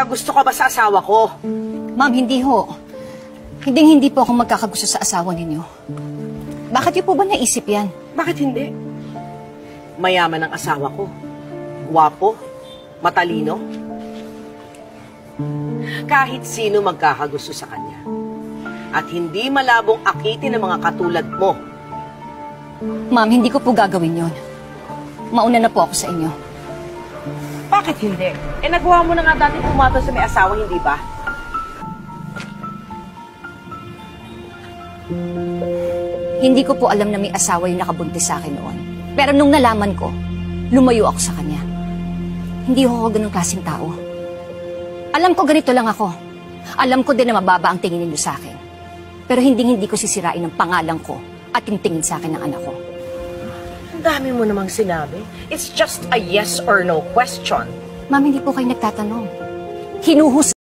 Magkagusto ka ba sa asawa ko? Ma'am, hindi ho. Hindi hindi po ako magkakagusto sa asawa ninyo. Bakit niyo po ba naisip yan? Bakit hindi? Mayaman ang asawa ko. Guwapo. Matalino. Kahit sino magkakagusto sa kanya. At hindi malabong akitin ng mga katulad mo. Ma'am, hindi ko po gagawin yon. Mauna na po ako sa inyo. Bakit hindi? Eh, nagawa mo na nga dati pumato sa may asawa, hindi ba? Hindi ko po alam na may asawa yung nakabuntis sa akin noon. Pero nung nalaman ko, lumayo ako sa kanya. Hindi ako ganun klaseng tao. Alam ko ganito lang ako. Alam ko din na mababa ang tingin ninyo sa akin. Pero hindi hindi ko sisirain ang pangalan ko at yung tingin sa akin ng anak ko. Dami mo namang sinabi. It's just a yes or no question. Ma'am, hindi po kayo nagtatanong. Hinuhus